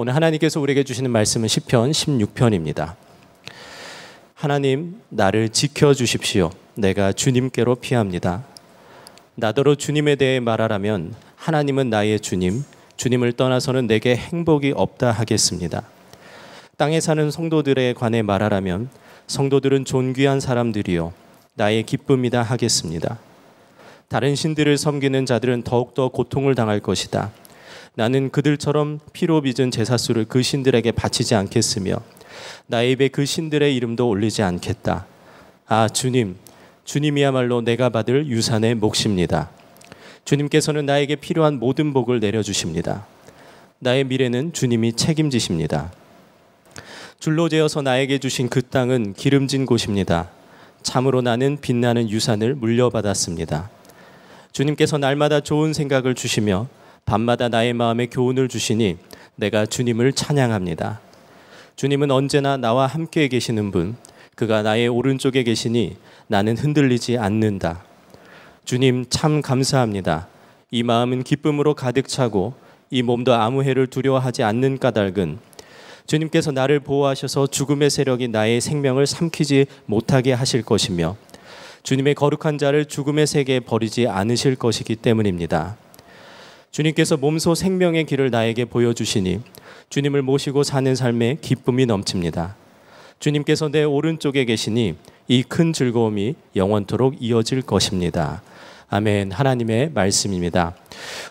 오늘 하나님께서 우리에게 주시는 말씀은 시편 16편입니다. 하나님 나를 지켜 주십시오. 내가 주님께로 피합니다. 나더러 주님에 대해 말하라면 하나님은 나의 주님, 주님을 떠나서는 내게 행복이 없다 하겠습니다. 땅에 사는 성도들에 관해 말하라면 성도들은 존귀한 사람들이요 나의 기쁨이다 하겠습니다. 다른 신들을 섬기는 자들은 더욱더 고통을 당할 것이다. 나는 그들처럼 피로 빚은 제사수를 그 신들에게 바치지 않겠으며 나의 입에 그 신들의 이름도 올리지 않겠다. 아 주님, 주님이야말로 내가 받을 유산의 몫입니다. 주님께서는 나에게 필요한 모든 복을 내려주십니다. 나의 미래는 주님이 책임지십니다. 줄로 재어서 나에게 주신 그 땅은 기름진 곳입니다. 참으로 나는 빛나는 유산을 물려받았습니다. 주님께서 날마다 좋은 생각을 주시며 밤마다 나의 마음에 교훈을 주시니 내가 주님을 찬양합니다. 주님은 언제나 나와 함께 계시는 분, 그가 나의 오른쪽에 계시니 나는 흔들리지 않는다. 주님 참 감사합니다. 이 마음은 기쁨으로 가득 차고 이 몸도 아무 해를 두려워하지 않는 까닭은 주님께서 나를 보호하셔서 죽음의 세력이 나의 생명을 삼키지 못하게 하실 것이며 주님의 거룩한 자를 죽음의 세계에 버리지 않으실 것이기 때문입니다. 주님께서 몸소 생명의 길을 나에게 보여주시니 주님을 모시고 사는 삶에 기쁨이 넘칩니다. 주님께서 내 오른쪽에 계시니 이 큰 즐거움이 영원토록 이어질 것입니다. 아멘. 하나님의 말씀입니다.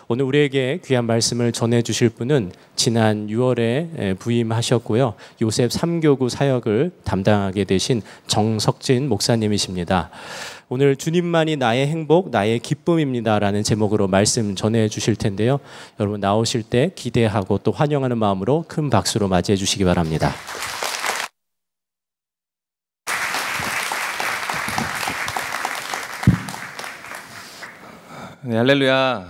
오늘 우리에게 귀한 말씀을 전해 주실 분은 지난 6월에 부임하셨고요. 요셉 3교구 사역을 담당하게 되신 정석진 목사님이십니다. 오늘 주님만이 나의 행복, 나의 기쁨입니다라는 제목으로 말씀 전해 주실 텐데요. 여러분 나오실 때 기대하고 또 환영하는 마음으로 큰 박수로 맞이해 주시기 바랍니다. 네, 할렐루야.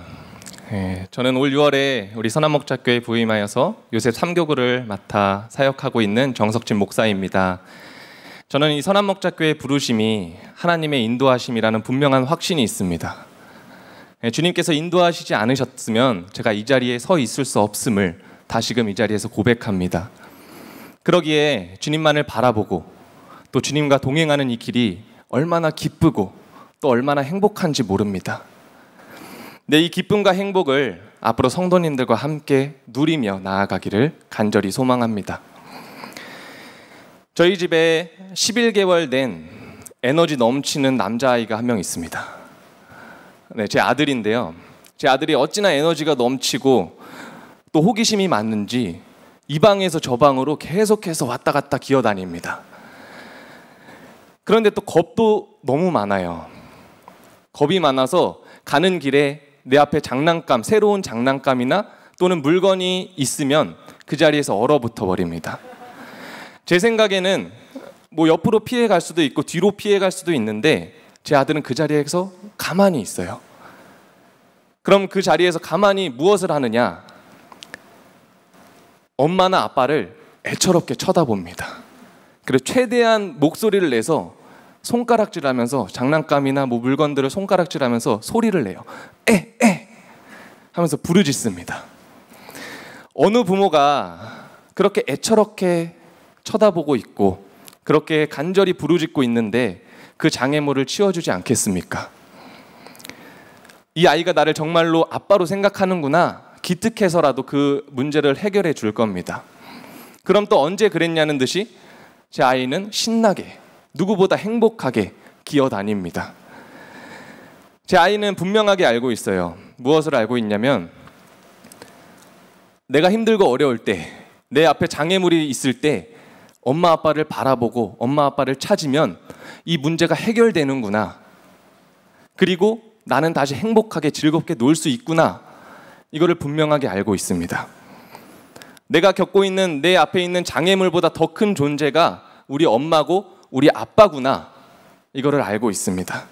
네, 저는 올 6월에 우리 선한목자교회 부임하여서 요셉 3교구를 맡아 사역하고 있는 정석진 목사입니다. 저는 이 선한목자교회 부르심이 하나님의 인도하심이라는 분명한 확신이 있습니다. 네, 주님께서 인도하시지 않으셨으면 제가 이 자리에 서 있을 수 없음을 다시금 이 자리에서 고백합니다. 그러기에 주님만을 바라보고 또 주님과 동행하는 이 길이 얼마나 기쁘고 또 얼마나 행복한지 모릅니다. 네, 이 기쁨과 행복을 앞으로 성도님들과 함께 누리며 나아가기를 간절히 소망합니다. 저희 집에 11개월 된 에너지 넘치는 남자아이가 한 명 있습니다. 네, 제 아들인데요. 제 아들이 어찌나 에너지가 넘치고 또 호기심이 많은지 이 방에서 저 방으로 계속해서 왔다 갔다 기어다닙니다. 그런데 또 겁도 너무 많아요. 겁이 많아서 가는 길에 내 앞에 장난감, 새로운 장난감이나 또는 물건이 있으면 그 자리에서 얼어붙어 버립니다. 제 생각에는 뭐 옆으로 피해 갈 수도 있고 뒤로 피해 갈 수도 있는데 제 아들은 그 자리에서 가만히 있어요. 그럼 그 자리에서 가만히 무엇을 하느냐? 엄마나 아빠를 애처롭게 쳐다봅니다. 그리고 최대한 목소리를 내서 손가락질하면서 장난감이나 뭐 물건들을 손가락질하면서 소리를 내요. 에, 에 하면서 부르짖습니다. 어느 부모가 그렇게 애처롭게 쳐다보고 있고 그렇게 간절히 부르짖고 있는데 그 장애물을 치워주지 않겠습니까? 이 아이가 나를 정말로 아빠로 생각하는구나 기특해서라도 그 문제를 해결해 줄 겁니다. 그럼 또 언제 그랬냐는 듯이 제 아이는 신나게 누구보다 행복하게 기어 다닙니다. 제 아이는 분명하게 알고 있어요. 무엇을 알고 있냐면 내가 힘들고 어려울 때, 내 앞에 장애물이 있을 때 엄마 아빠를 바라보고 엄마 아빠를 찾으면 이 문제가 해결되는구나. 그리고 나는 다시 행복하게 즐겁게 놀 수 있구나. 이거를 분명하게 알고 있습니다. 내가 겪고 있는 내 앞에 있는 장애물보다 더 큰 존재가 우리 엄마고 우리 아빠구나. 이거를 알고 있습니다.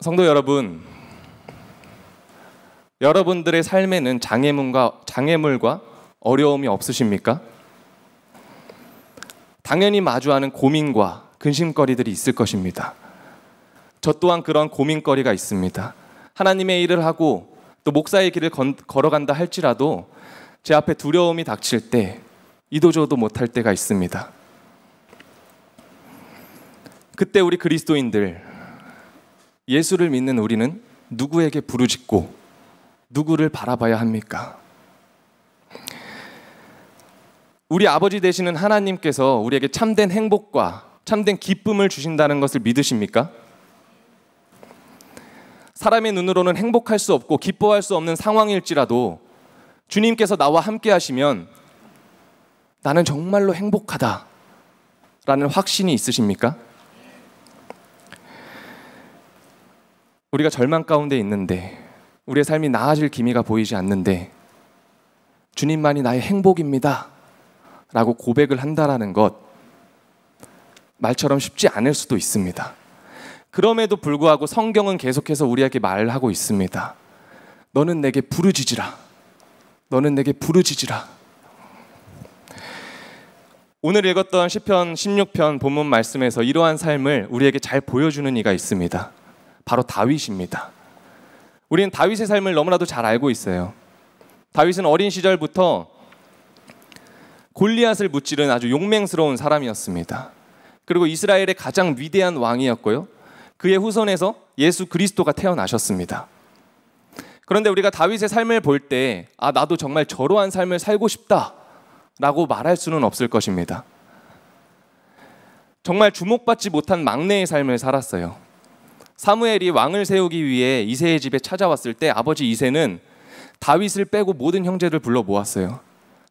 성도 여러분, 여러분들의 삶에는 장애물과, 장애물과 어려움이 없으십니까? 당연히 마주하는 고민과 근심거리들이 있을 것입니다. 저 또한 그런 고민거리가 있습니다. 하나님의 일을 하고 또 목사의 길을 건, 걸어간다 할지라도 제 앞에 두려움이 닥칠 때 이도저도 못할 때가 있습니다. 그때 우리 그리스도인들 예수를 믿는 우리는 누구에게 부르짖고 누구를 바라봐야 합니까? 우리 아버지 되시는 하나님께서 우리에게 참된 행복과 참된 기쁨을 주신다는 것을 믿으십니까? 사람의 눈으로는 행복할 수 없고 기뻐할 수 없는 상황일지라도 주님께서 나와 함께 하시면 나는 정말로 행복하다 라는 확신이 있으십니까? 우리가 절망 가운데 있는데 우리의 삶이 나아질 기미가 보이지 않는데 주님만이 나의 행복입니다 라고 고백을 한다라는 것 말처럼 쉽지 않을 수도 있습니다. 그럼에도 불구하고 성경은 계속해서 우리에게 말하고 있습니다. 너는 내게 부르짖으라. 너는 내게 부르짖으라. 오늘 읽었던 시편 16편 본문 말씀에서 이러한 삶을 우리에게 잘 보여주는 이가 있습니다. 바로 다윗입니다. 우리는 다윗의 삶을 너무나도 잘 알고 있어요. 다윗은 어린 시절부터 골리앗을 무찌른 아주 용맹스러운 사람이었습니다. 그리고 이스라엘의 가장 위대한 왕이었고요. 그의 후손에서 예수 그리스도가 태어나셨습니다. 그런데 우리가 다윗의 삶을 볼 때, 아, 나도 정말 저러한 삶을 살고 싶다. 라고 말할 수는 없을 것입니다. 정말 주목받지 못한 막내의 삶을 살았어요. 사무엘이 왕을 세우기 위해 이세의 집에 찾아왔을 때 아버지 이세는 다윗을 빼고 모든 형제를 불러 모았어요.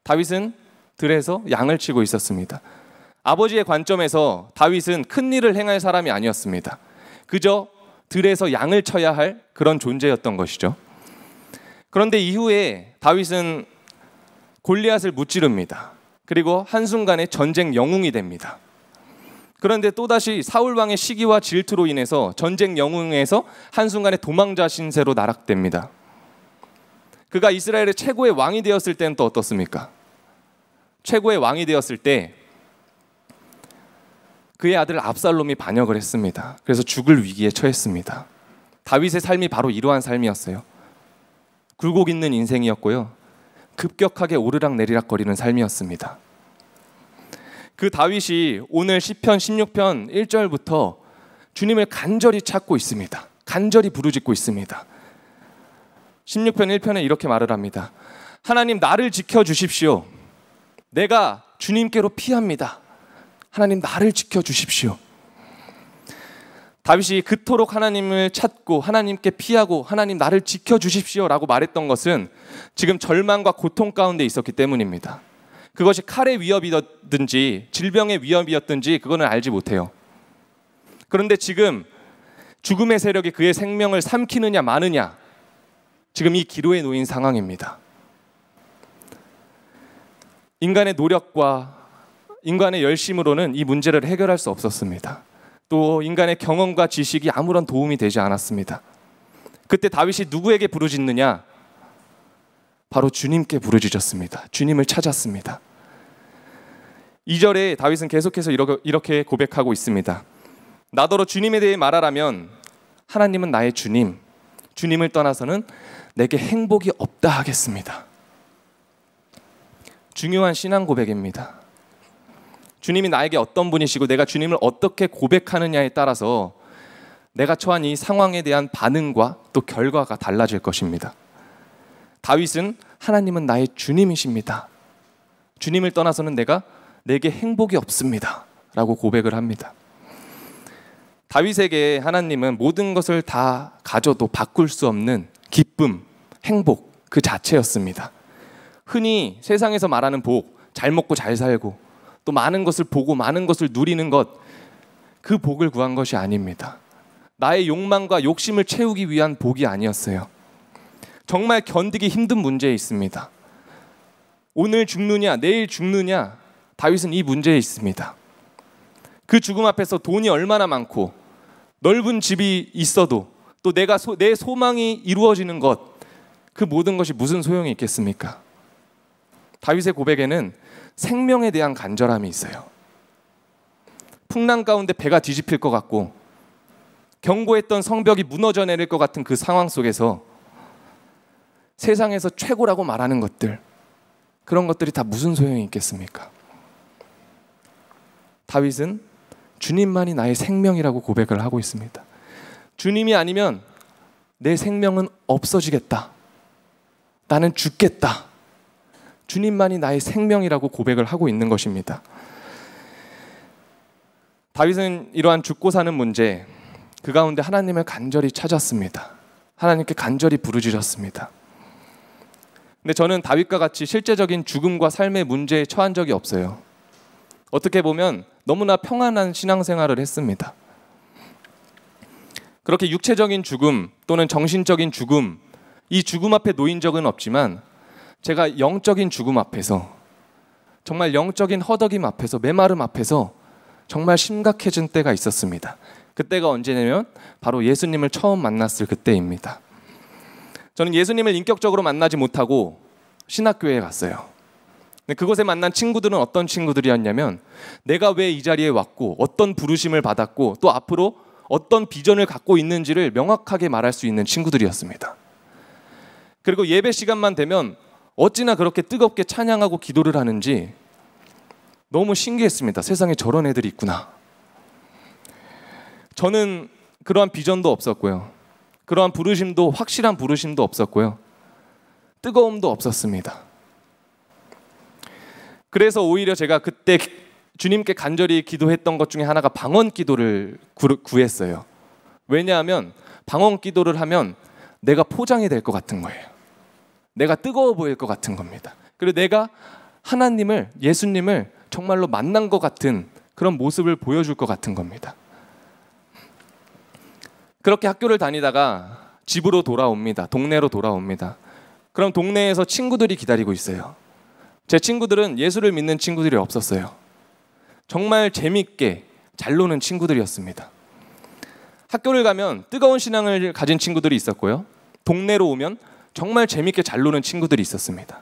다윗은 들에서 양을 치고 있었습니다. 아버지의 관점에서 다윗은 큰 일을 행할 사람이 아니었습니다. 그저 들에서 양을 쳐야 할 그런 존재였던 것이죠. 그런데 이후에 다윗은 골리앗을 무찌릅니다. 그리고 한순간에 전쟁 영웅이 됩니다. 그런데 또다시 사울 왕의 시기와 질투로 인해서 전쟁 영웅에서 한순간에 도망자 신세로 나락됩니다. 그가 이스라엘의 최고의 왕이 되었을 때는 또 어떻습니까? 최고의 왕이 되었을 때 그의 아들 압살롬이 반역을 했습니다. 그래서 죽을 위기에 처했습니다. 다윗의 삶이 바로 이러한 삶이었어요. 굴곡 있는 인생이었고요. 급격하게 오르락 내리락 거리는 삶이었습니다. 그 다윗이 오늘 시편 16편 1절부터 주님을 간절히 찾고 있습니다. 간절히 부르짖고 있습니다. 16편 1편에 이렇게 말을 합니다. 하나님 나를 지켜 주십시오. 내가 주님께로 피합니다. 하나님 나를 지켜 주십시오. 다윗이 그토록 하나님을 찾고 하나님께 피하고 하나님 나를 지켜 주십시오라고 말했던 것은 지금 절망과 고통 가운데 있었기 때문입니다. 그것이 칼의 위협이었든지 질병의 위협이었든지 그거는 알지 못해요. 그런데 지금 죽음의 세력이 그의 생명을 삼키느냐 마느냐 지금 이 기로에 놓인 상황입니다. 인간의 노력과 인간의 열심으로는 이 문제를 해결할 수 없었습니다. 또 인간의 경험과 지식이 아무런 도움이 되지 않았습니다. 그때 다윗이 누구에게 부르짖느냐? 바로 주님께 부르짖었습니다. 주님을 찾았습니다. 2절에 다윗은 계속해서 이렇게 고백하고 있습니다. 나더러 주님에 대해 말하라면 하나님은 나의 주님, 주님을 떠나서는 내게 행복이 없다 하겠습니다. 중요한 신앙 고백입니다. 주님이 나에게 어떤 분이시고 내가 주님을 어떻게 고백하느냐에 따라서 내가 처한 이 상황에 대한 반응과 또 결과가 달라질 것입니다. 다윗은 하나님은 나의 주님이십니다. 주님을 떠나서는 내가 내게 행복이 없습니다. 라고 고백을 합니다. 다윗에게 하나님은 모든 것을 다 가져도 바꿀 수 없는 기쁨, 행복 그 자체였습니다. 흔히 세상에서 말하는 복, 잘 먹고 잘 살고 또 많은 것을 보고 많은 것을 누리는 것, 그 복을 구한 것이 아닙니다. 나의 욕망과 욕심을 채우기 위한 복이 아니었어요. 정말 견디기 힘든 문제에 있습니다. 오늘 죽느냐, 내일 죽느냐, 다윗은 이 문제에 있습니다. 그 죽음 앞에서 돈이 얼마나 많고 넓은 집이 있어도 또 내가 소, 내 소망이 이루어지는 것, 그 모든 것이 무슨 소용이 있겠습니까? 다윗의 고백에는 생명에 대한 간절함이 있어요. 풍랑 가운데 배가 뒤집힐 것 같고 경고했던 성벽이 무너져 내릴 것 같은 그 상황 속에서 세상에서 최고라고 말하는 것들 그런 것들이 다 무슨 소용이 있겠습니까? 다윗은 주님만이 나의 생명이라고 고백을 하고 있습니다. 주님이 아니면 내 생명은 없어지겠다. 나는 죽겠다. 주님만이 나의 생명이라고 고백을 하고 있는 것입니다. 다윗은 이러한 죽고 사는 문제 그 가운데 하나님을 간절히 찾았습니다. 하나님께 간절히 부르짖었습니다. 근데 저는 다윗과 같이 실제적인 죽음과 삶의 문제에 처한 적이 없어요. 어떻게 보면 너무나 평안한 신앙생활을 했습니다. 그렇게 육체적인 죽음 또는 정신적인 죽음, 이 죽음 앞에 놓인 적은 없지만 제가 영적인 죽음 앞에서 정말 영적인 허덕임 앞에서 메마름 앞에서 정말 심각해진 때가 있었습니다. 그때가 언제냐면 바로 예수님을 처음 만났을 그때입니다. 저는 예수님을 인격적으로 만나지 못하고 신학교에 갔어요. 그곳에 만난 친구들은 어떤 친구들이었냐면 내가 왜 이 자리에 왔고 어떤 부르심을 받았고 또 앞으로 어떤 비전을 갖고 있는지를 명확하게 말할 수 있는 친구들이었습니다. 그리고 예배 시간만 되면 어찌나 그렇게 뜨겁게 찬양하고 기도를 하는지 너무 신기했습니다. 세상에 저런 애들이 있구나. 저는 그러한 비전도 없었고요. 그러한 부르심도 확실한 부르심도 없었고요. 뜨거움도 없었습니다. 그래서 오히려 제가 그때 주님께 간절히 기도했던 것 중에 하나가 방언 기도를 구했어요. 왜냐하면 방언 기도를 하면 내가 포장이 될 것 같은 거예요. 내가 뜨거워 보일 것 같은 겁니다. 그리고 내가 하나님을 예수님을 정말로 만난 것 같은 그런 모습을 보여줄 것 같은 겁니다. 그렇게 학교를 다니다가 집으로 돌아옵니다. 동네로 돌아옵니다. 그럼 동네에서 친구들이 기다리고 있어요. 제 친구들은 예수를 믿는 친구들이 없었어요. 정말 재밌게 잘 노는 친구들이었습니다. 학교를 가면 뜨거운 신앙을 가진 친구들이 있었고요. 동네로 오면 정말 재밌게 잘 노는 친구들이 있었습니다.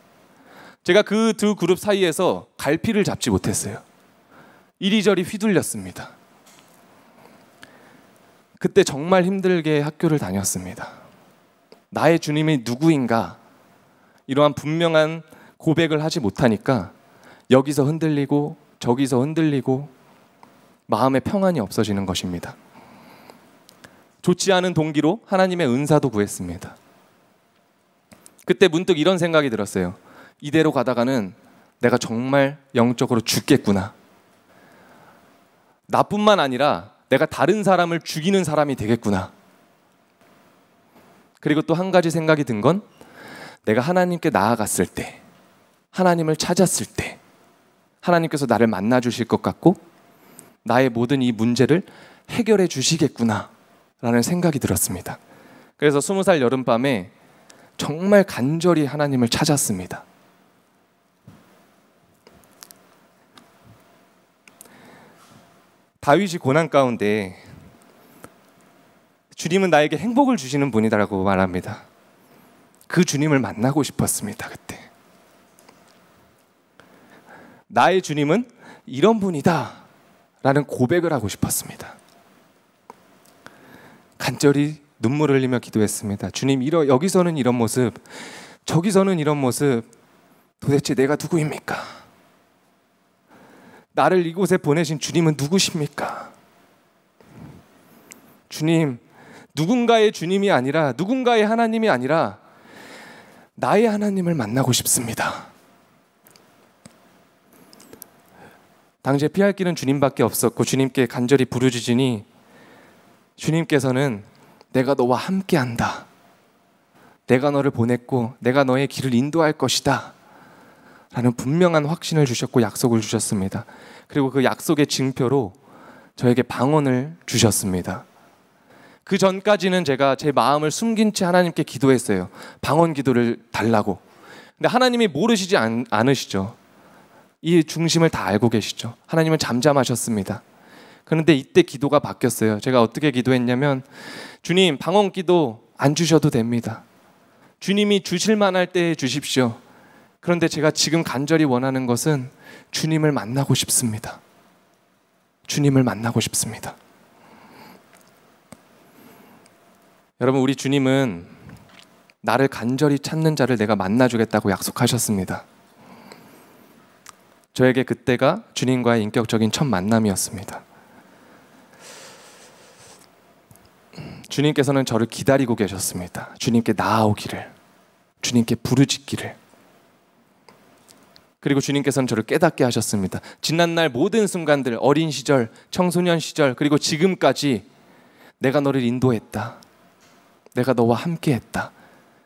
제가 그 두 그룹 사이에서 갈피를 잡지 못했어요. 이리저리 휘둘렸습니다. 그때 정말 힘들게 학교를 다녔습니다. 나의 주님이 누구인가? 이러한 분명한 고백을 하지 못하니까 여기서 흔들리고 저기서 흔들리고 마음의 평안이 없어지는 것입니다. 좋지 않은 동기로 하나님의 은사도 구했습니다. 그때 문득 이런 생각이 들었어요. 이대로 가다가는 내가 정말 영적으로 죽겠구나. 나뿐만 아니라 내가 다른 사람을 죽이는 사람이 되겠구나. 그리고 또 한 가지 생각이 든 건 내가 하나님께 나아갔을 때, 하나님을 찾았을 때, 하나님께서 나를 만나 주실 것 같고, 나의 모든 이 문제를 해결해 주시겠구나. 라는 생각이 들었습니다. 그래서 스무 살 여름밤에 정말 간절히 하나님을 찾았습니다. 다윗이 고난 가운데 주님은 나에게 행복을 주시는 분이다라고 말합니다. 그 주님을 만나고 싶었습니다. 그때 나의 주님은 이런 분이다라는 고백을 하고 싶었습니다. 간절히 눈물을 흘리며 기도했습니다. 주님, 이러, 여기서는 이런 모습, 저기서는 이런 모습, 도대체 내가 누구입니까? 나를 이곳에 보내신 주님은 누구십니까? 주님, 누군가의 주님이 아니라 누군가의 하나님이 아니라 나의 하나님을 만나고 싶습니다. 당시에 피할 길은 주님밖에 없었고 주님께 간절히 부르짖으니 주님께서는 내가 너와 함께한다. 내가 너를 보냈고 내가 너의 길을 인도할 것이다. 라는 분명한 확신을 주셨고 약속을 주셨습니다. 그리고 그 약속의 증표로 저에게 방언을 주셨습니다. 그 전까지는 제가 제 마음을 숨긴 채 하나님께 기도했어요. 방언 기도를 달라고. 근데 하나님이 모르시지 않, 않으시죠. 이 중심을 다 알고 계시죠. 하나님은 잠잠하셨습니다. 그런데 이때 기도가 바뀌었어요. 제가 어떻게 기도했냐면 주님 방언 기도 안 주셔도 됩니다. 주님이 주실 만할 때 주십시오. 그런데 제가 지금 간절히 원하는 것은 주님을 만나고 싶습니다. 주님을 만나고 싶습니다. 여러분, 우리 주님은 나를 간절히 찾는 자를 내가 만나 주겠다고 약속하셨습니다. 저에게 그때가 주님과의 인격적인 첫 만남이었습니다. 주님께서는 저를 기다리고 계셨습니다. 주님께 나아오기를, 주님께 부르짖기를. 그리고 주님께서는 저를 깨닫게 하셨습니다. 지난날 모든 순간들, 어린 시절, 청소년 시절, 그리고 지금까지 내가 너를 인도했다. 내가 너와 함께 했다.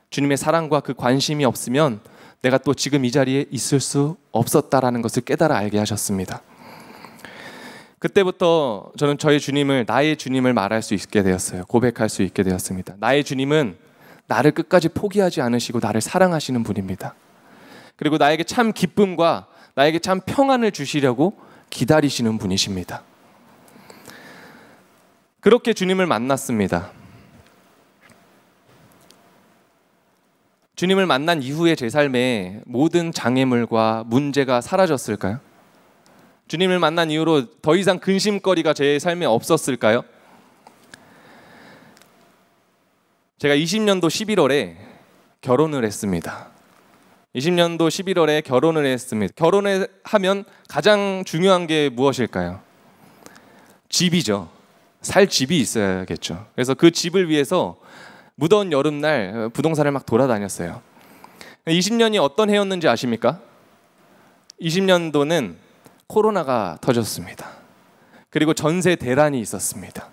주님의 사랑과 그 관심이 없으면 내가 또 지금 이 자리에 있을 수 없었다라는 것을 깨달아 알게 하셨습니다. 그때부터 저는 저의 주님을 나의 주님을 말할 수 있게 되었어요. 고백할 수 있게 되었습니다. 나의 주님은 나를 끝까지 포기하지 않으시고 나를 사랑하시는 분입니다. 그리고 나에게 참 기쁨과 나에게 참 평안을 주시려고 기다리시는 분이십니다. 그렇게 주님을 만났습니다. 주님을 만난 이후에 제 삶에 모든 장애물과 문제가 사라졌을까요? 주님을 만난 이후로 더 이상 근심거리가 제 삶에 없었을까요? 제가 20년도 11월에 결혼을 했습니다. 20년도 11월에 결혼을 했습니다. 결혼을 하면 가장 중요한 게 무엇일까요? 집이죠. 살 집이 있어야겠죠. 그래서 그 집을 위해서 무더운 여름날 부동산을 막 돌아다녔어요. 20년이 어떤 해였는지 아십니까? 20년도는 코로나가 터졌습니다. 그리고 전세 대란이 있었습니다.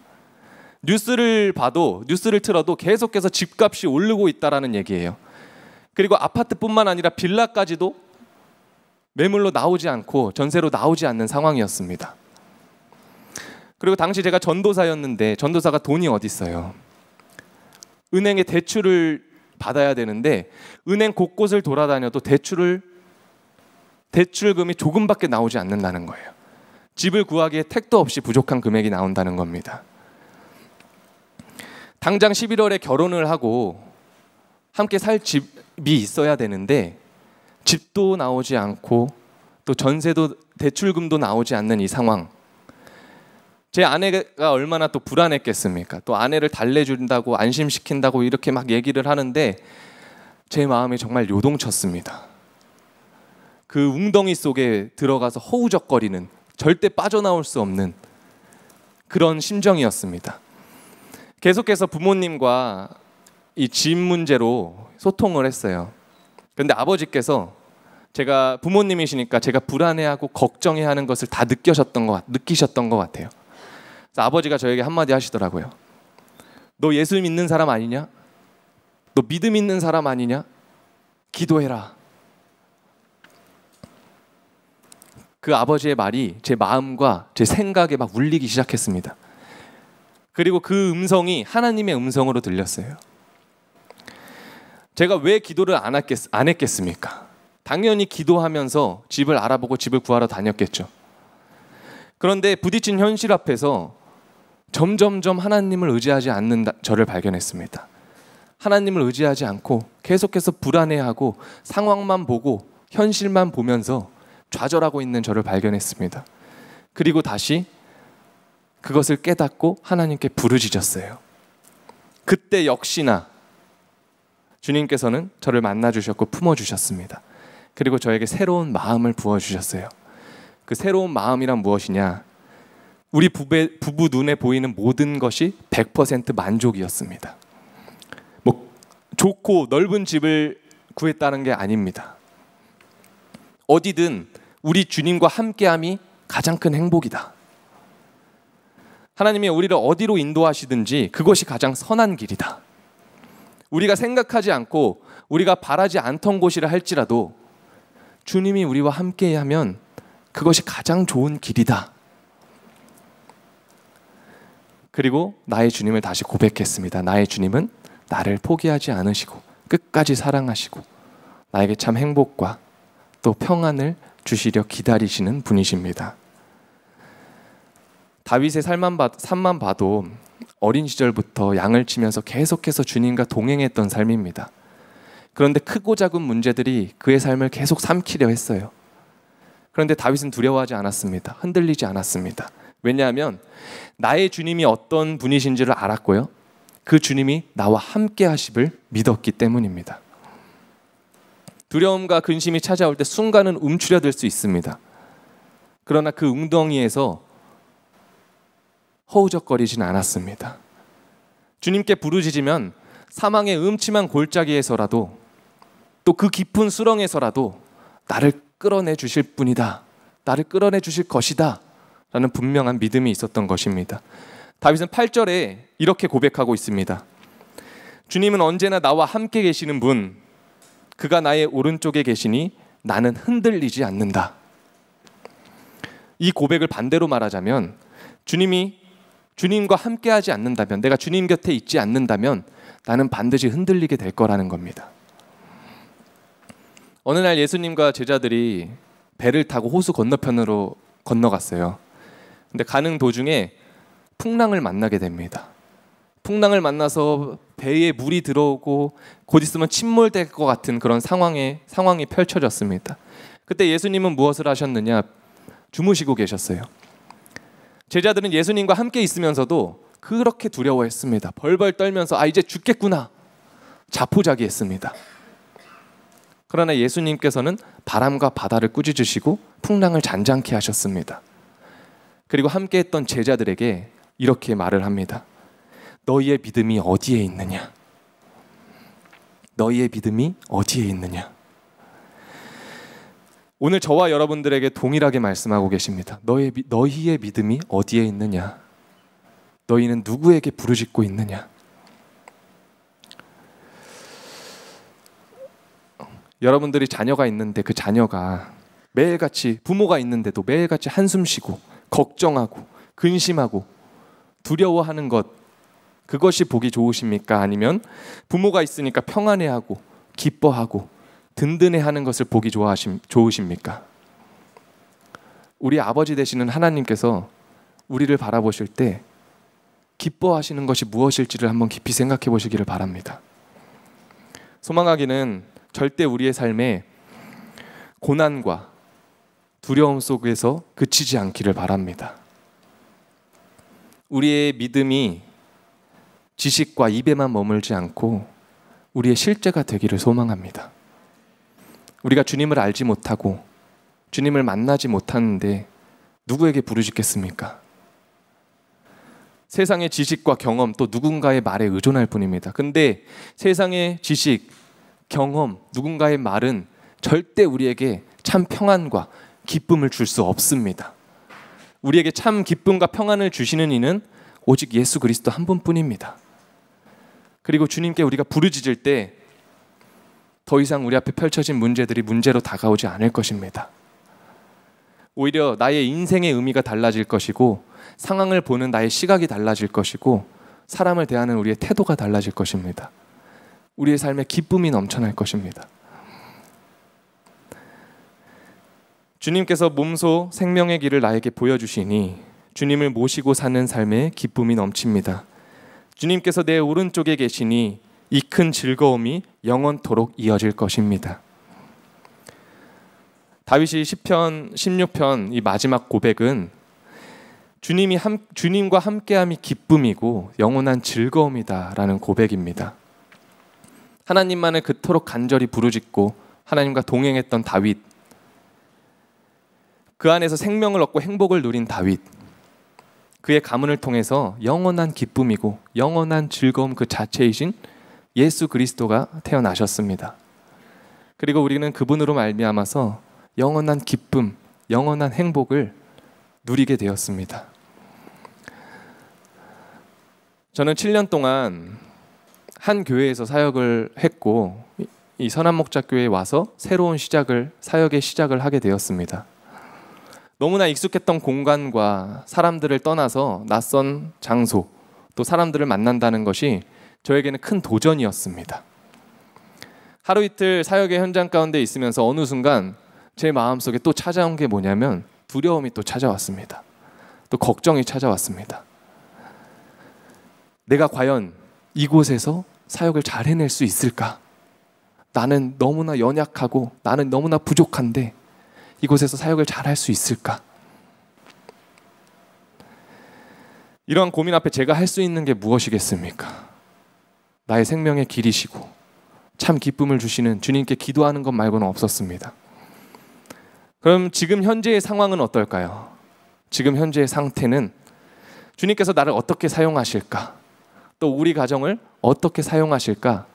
뉴스를 봐도 뉴스를 틀어도 계속해서 집값이 오르고 있다라는 얘기예요. 그리고 아파트뿐만 아니라 빌라까지도 매물로 나오지 않고 전세로 나오지 않는 상황이었습니다. 그리고 당시 제가 전도사였는데 전도사가 돈이 어디 있어요? 은행에 대출을 받아야 되는데 은행 곳곳을 돌아다녀도 대출을 대출금이 조금밖에 나오지 않는다는 거예요. 집을 구하기에 택도 없이 부족한 금액이 나온다는 겁니다. 당장 11월에 결혼을 하고 함께 살 집이 있어야 되는데 집도 나오지 않고 또 전세도 대출금도 나오지 않는 이 상황. 제 아내가 얼마나 또 불안했겠습니까? 또 아내를 달래준다고 안심시킨다고 이렇게 막 얘기를 하는데 제 마음이 정말 요동쳤습니다. 그 웅덩이 속에 들어가서 허우적거리는 절대 빠져나올 수 없는 그런 심정이었습니다. 계속해서 부모님과 이 집 문제로 소통을 했어요. 근데 아버지께서 제가 부모님이시니까 제가 불안해하고 걱정해 하는 것을 다 느끼셨던 것 느끼셨던 것 같아요. 아버지가 저에게 한마디 하시더라고요. 너 예수 믿는 사람 아니냐? 너 믿음 있는 사람 아니냐? 기도해라. 그 아버지의 말이 제 마음과 제 생각에 막 울리기 시작했습니다. 그리고 그 음성이 하나님의 음성으로 들렸어요. 제가 왜 기도를 안, 했겠, 안 했겠습니까? 당연히 기도하면서 집을 알아보고 집을 구하러 다녔겠죠. 그런데 부딪힌 현실 앞에서 점점점 하나님을 의지하지 않는 저를 발견했습니다. 하나님을 의지하지 않고 계속해서 불안해하고 상황만 보고 현실만 보면서 좌절하고 있는 저를 발견했습니다. 그리고 다시 그것을 깨닫고 하나님께 부르짖었어요. 그때 역시나 주님께서는 저를 만나 주셨고 품어 주셨습니다. 그리고 저에게 새로운 마음을 부어 주셨어요. 그 새로운 마음이란 무엇이냐? 우리 부부, 부부 눈에 보이는 모든 것이 100% 만족이었습니다. 뭐 좋고 넓은 집을 구했다는 게 아닙니다. 어디든 우리 주님과 함께함이 가장 큰 행복이다. 하나님이 우리를 어디로 인도하시든지 그것이 가장 선한 길이다. 우리가 생각하지 않고 우리가 바라지 않던 곳이라 할지라도 주님이 우리와 함께하면 그것이 가장 좋은 길이다. 그리고 나의 주님을 다시 고백했습니다. 나의 주님은 나를 포기하지 않으시고 끝까지 사랑하시고 나에게 참 행복과 또 평안을 주시려 기다리시는 분이십니다. 다윗의 삶만 봐, 삶만 봐도 어린 시절부터 양을 치면서 계속해서 주님과 동행했던 삶입니다. 그런데 크고 작은 문제들이 그의 삶을 계속 삼키려 했어요. 그런데 다윗은 두려워하지 않았습니다. 흔들리지 않았습니다. 왜냐하면 나의 주님이 어떤 분이신지를 알았고요. 그 주님이 나와 함께 하심을 믿었기 때문입니다. 두려움과 근심이 찾아올 때 순간은 움츠려들 수 있습니다. 그러나 그 웅덩이에서 허우적거리진 않았습니다. 주님께 부르짖으면 사망의 음침한 골짜기에서라도 또 그 깊은 수렁에서라도 나를 끌어내 주실 분이다. 나를 끌어내 주실 것이다. 라는 분명한 믿음이 있었던 것입니다. 다윗은 8절에 이렇게 고백하고 있습니다. 주님은 언제나 나와 함께 계시는 분, 그가 나의 오른쪽에 계시니 나는 흔들리지 않는다. 이 고백을 반대로 말하자면 주님이 주님과 함께하지 않는다면 내가 주님 곁에 있지 않는다면 나는 반드시 흔들리게 될 거라는 겁니다. 어느 날 예수님과 제자들이 배를 타고 호수 건너편으로 건너갔어요. 근데 가는 도중에 풍랑을 만나게 됩니다. 풍랑을 만나서 배에 물이 들어오고 곧 있으면 침몰될 것 같은 그런 상황에 상황이 펼쳐졌습니다. 그때 예수님은 무엇을 하셨느냐? 주무시고 계셨어요. 제자들은 예수님과 함께 있으면서도 그렇게 두려워했습니다. 벌벌 떨면서 아 이제 죽겠구나 자포자기했습니다. 그러나 예수님께서는 바람과 바다를 꾸짖으시고 풍랑을 잔잔케 하셨습니다. 그리고 함께 했던 제자들에게 이렇게 말을 합니다. 너희의 믿음이 어디에 있느냐? 너희의 믿음이 어디에 있느냐? 오늘 저와 여러분들에게 동일하게 말씀하고 계십니다. 너희 너희의 믿음이 어디에 있느냐? 너희는 누구에게 부르짖고 있느냐? 여러분들이 자녀가 있는데 그 자녀가 매일같이 부모가 있는데도 매일같이 한숨 쉬고 걱정하고 근심하고 두려워하는 것 그것이 보기 좋으십니까? 아니면 부모가 있으니까 평안해하고 기뻐하고 든든해하는 것을 보기 좋아하심 좋으십니까? 우리 아버지 되시는 하나님께서 우리를 바라보실 때 기뻐하시는 것이 무엇일지를 한번 깊이 생각해 보시기를 바랍니다. 소망하기는 절대 우리의 삶에 고난과 두려움 속에서 그치지 않기를 바랍니다. 우리의 믿음이 지식과 입에만 머물지 않고 우리의 실제가 되기를 소망합니다. 우리가 주님을 알지 못하고 주님을 만나지 못하는데 누구에게 부르짖겠습니까? 세상의 지식과 경험 또 누군가의 말에 의존할 뿐입니다. 근데 세상의 지식, 경험, 누군가의 말은 절대 우리에게 참 평안과 기쁨을 줄 수 없습니다. 우리에게 참 기쁨과 평안을 주시는 이는 오직 예수 그리스도 한 분뿐입니다. 그리고 주님께 우리가 부르짖을 때 더 이상 우리 앞에 펼쳐진 문제들이 문제로 다가오지 않을 것입니다. 오히려 나의 인생의 의미가 달라질 것이고 상황을 보는 나의 시각이 달라질 것이고 사람을 대하는 우리의 태도가 달라질 것입니다. 우리의 삶에 기쁨이 넘쳐날 것입니다. 주님께서 몸소 생명의 길을 나에게 보여주시니 주님을 모시고 사는 삶에 기쁨이 넘칩니다. 주님께서 내 오른쪽에 계시니 이 큰 즐거움이 영원토록 이어질 것입니다. 다윗이 시편 16편 이 마지막 고백은 주님이 함, 주님과 함께함이 기쁨이고 영원한 즐거움이다라는 고백입니다. 하나님만을 그토록 간절히 부르짖고 하나님과 동행했던 다윗 그 안에서 생명을 얻고 행복을 누린 다윗. 그의 가문을 통해서 영원한 기쁨이고 영원한 즐거움 그 자체이신 예수 그리스도가 태어나셨습니다. 그리고 우리는 그분으로 말미암아서 영원한 기쁨, 영원한 행복을 누리게 되었습니다. 저는 7년 동안 한 교회에서 사역을 했고 이 선한 목자 교회에 와서 새로운 시작을 사역의 시작을 하게 되었습니다. 너무나 익숙했던 공간과 사람들을 떠나서 낯선 장소 또 사람들을 만난다는 것이 저에게는 큰 도전이었습니다. 하루 이틀 사역의 현장 가운데 있으면서 어느 순간 제 마음속에 또 찾아온 게 뭐냐면 두려움이 또 찾아왔습니다. 또 걱정이 찾아왔습니다. 내가 과연 이곳에서 사역을 잘 해낼 수 있을까? 나는 너무나 연약하고 나는 너무나 부족한데 이곳에서 사역을 잘 할 수 있을까? 이러한 고민 앞에 제가 할 수 있는 게 무엇이겠습니까? 나의 생명의 길이시고 참 기쁨을 주시는 주님께 기도하는 것 말고는 없었습니다. 그럼 지금 현재의 상황은 어떨까요? 지금 현재의 상태는 주님께서 나를 어떻게 사용하실까? 또 우리 가정을 어떻게 사용하실까?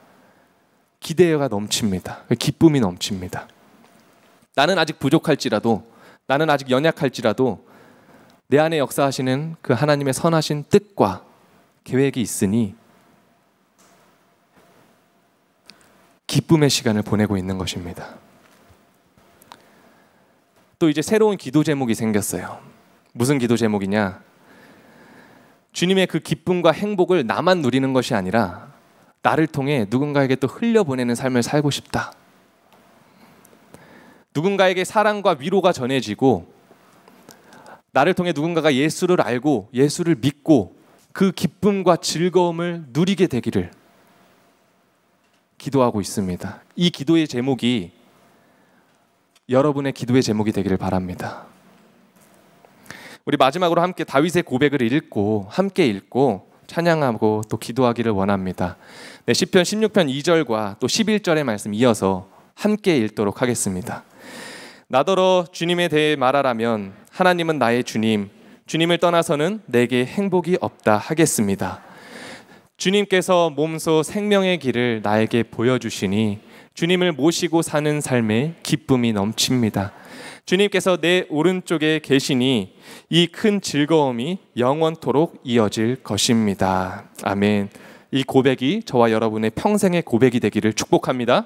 기대가 넘칩니다. 기쁨이 넘칩니다. 나는 아직 부족할지라도 나는 아직 연약할지라도 내 안에 역사하시는 그 하나님의 선하신 뜻과 계획이 있으니 기쁨의 시간을 보내고 있는 것입니다. 또 이제 새로운 기도 제목이 생겼어요. 무슨 기도 제목이냐? 주님의 그 기쁨과 행복을 나만 누리는 것이 아니라 나를 통해 누군가에게 또 흘려보내는 삶을 살고 싶다. 누군가에게 사랑과 위로가 전해지고 나를 통해 누군가가 예수를 알고 예수를 믿고 그 기쁨과 즐거움을 누리게 되기를 기도하고 있습니다. 이 기도의 제목이 여러분의 기도의 제목이 되기를 바랍니다. 우리 마지막으로 함께 다윗의 고백을 읽고 함께 읽고 찬양하고 또 기도하기를 원합니다. 네, 시편 16편 2절과 또 11절의 말씀 이어서 함께 읽도록 하겠습니다. 나더러 주님에 대해 말하라면 하나님은 나의 주님, 주님을 떠나서는 내게 행복이 없다 하겠습니다. 주님께서 몸소 생명의 길을 나에게 보여주시니 주님을 모시고 사는 삶에 기쁨이 넘칩니다. 주님께서 내 오른쪽에 계시니 이 큰 즐거움이 영원토록 이어질 것입니다. 아멘. 이 고백이 저와 여러분의 평생의 고백이 되기를 축복합니다.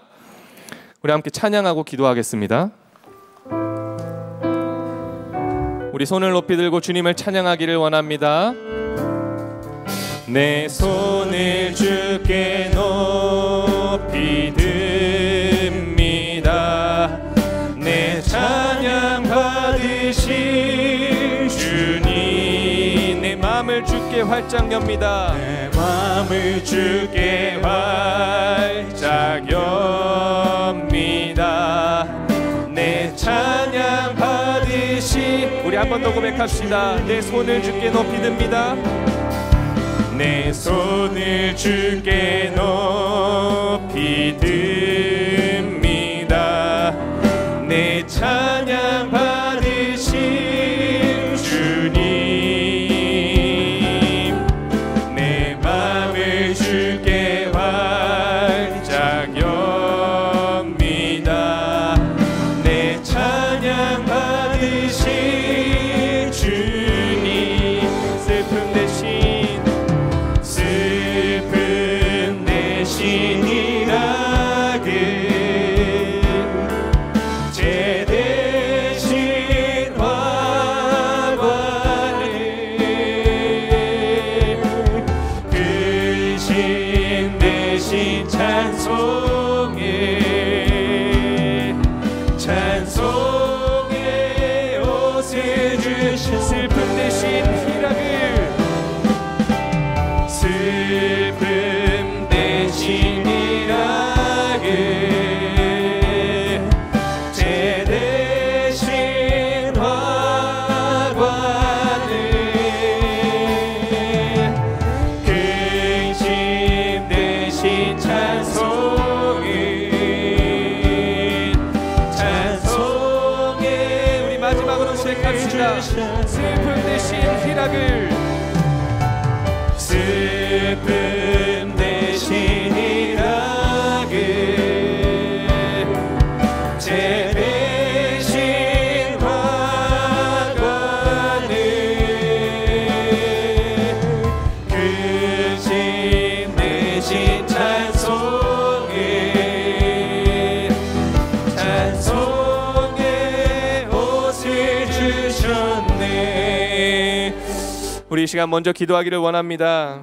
우리 함께 찬양하고 기도하겠습니다. 우리 손을 높이 들고 주님을 찬양하기를 원합니다. 내 손을 주께 높이 듭니다. 내 찬양 받으실 주님 내 마음을 주께 활짝 엽니다. 내 마음을 주께 활짝 엽 한번 더 고백합시다. 내 손을 주께 높이 듭니다. 내 손을 주께 높이 듭니다. 내 찬양 받 우리 이 시간 먼저 기도하기를 원합니다.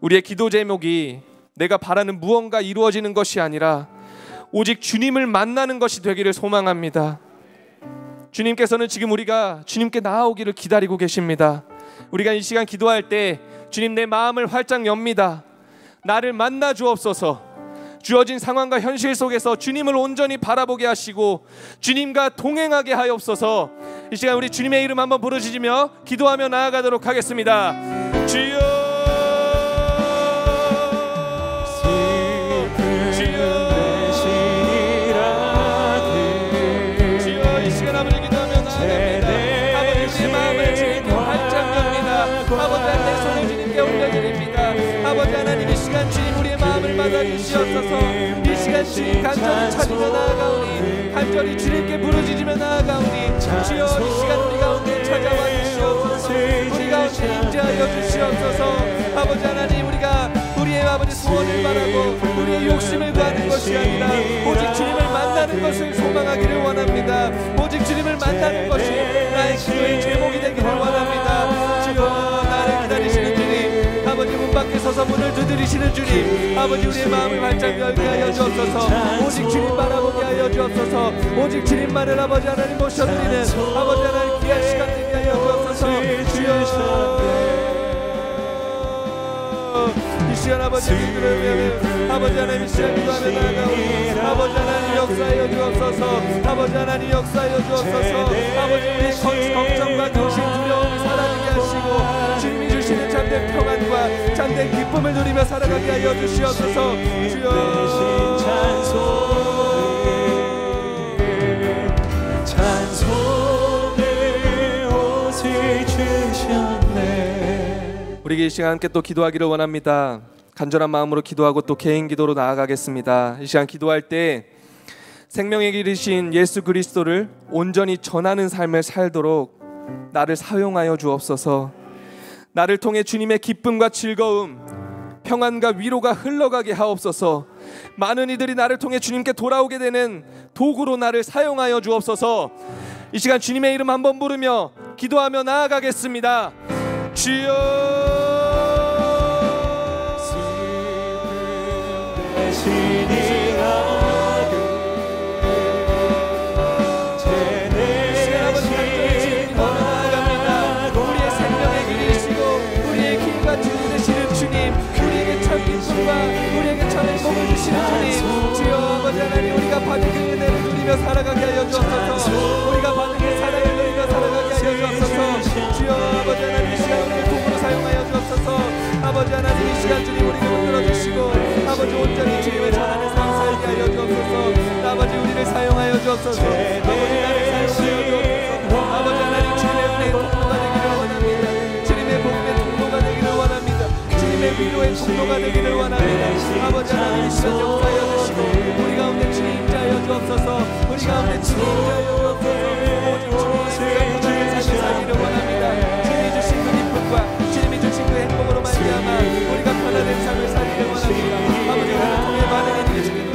우리의 기도 제목이 내가 바라는 무언가 이루어지는 것이 아니라 오직 주님을 만나는 것이 되기를 소망합니다. 주님께서는 지금 우리가 주님께 나아오기를 기다리고 계십니다. 우리가 이 시간 기도할 때 주님 내 마음을 활짝 엽니다. 나를 만나 주옵소서. 주어진 상황과 현실 속에서 주님을 온전히 바라보게 하시고 주님과 동행하게 하옵소서. 이 시간 우리 주님의 이름 한번 부르짖으며 기도하며 나아가도록 하겠습니다. 주여 간절히 찾으며 나아가오니 간절히 주님께 부르짖으며 나아가오니 주여 이 시간 우리 가운데 찾아와 주시옵소서. 우리 가운데 임재하여 주시옵소서. 아버지 하나님 우리가 우리의 아버지 소원을 바라고 우리의 욕심을 구하는 것이 아니라 오직 주님을 만나는 것을 소망하기를 원합니다. 오직 주님을 만나는 것이 나의 기도의 제목이 되기를 원합니다. 주여 나를 기다리시는 밖에 서서 문을 두드리시는 주님 아버지 우리의 마음을 활짝 열게 하여 주옵소서. 오직 주님 바라보게 하여 주옵소서. 오직 주님만을 아버지 하나님 모셔드리는 아버지 하나님 귀한 시간 되게 하여 주옵소서. 주여. 이 시간 아버지 믿음을 위하여 아버지 하나님 이 시간 기도하며 나아가오니 아버지 하나님 역사하여 주옵소서. 아버지 하나님 역사하여 주옵소서. 아버지 우리의 건- 걱정과 근심 두려움이 사라지게 하시고 주님이 주시는 참된 참된 기쁨을 누리며 살아가게 하여 주시옵소서 주여 옷을 주셨네 우리 이 시간 함께 또 기도하기를 원합니다. 간절한 마음으로 기도하고 또 개인 기도로 나아가겠습니다. 이 시간 기도할 때 생명의 길이신 예수 그리스도를 온전히 전하는 삶을 살도록 나를 사용하여 주옵소서. 나를 통해 주님의 기쁨과 즐거움, 평안과 위로가 흘러가게 하옵소서. 많은 이들이 나를 통해 주님께 돌아오게 되는 도구로 나를 사용하여 주옵소서. 이 시간 주님의 이름 한번 부르며 기도하며 나아가겠습니다. 주여 대신이 아 하나님 우리가 받은 그 은혜를 누리며 살아가게 하여 주옵소서. 우리가 받은 그 사랑을 누리며 살아가게 하여 주옵소서. 주여 아버지 하나님 이 시간 우리를 도구로 사용하여 주옵소서. 아버지 하나님 이 시간 주님 우리를 붙들어 주시고 아버지 온전히 주님을 전하는 삶 살게 하여 주옵소서. 아버지 우리를 사용하여 주옵소서 필요의 통로가 되기를 원합니다. 아버지 하나님 주여 주시고 우리 가운데 주님 자여 주옵소서. 우리 가운데 주님 자여 주옵소서. 주님 우리가 부족한 주님 주신 그 기쁨과 주님이 주신 그 행복으로 말미암아 우리가 편안한 삶을 살기를 원합니다. 아버지 하나님 통해 많은 이들이 주님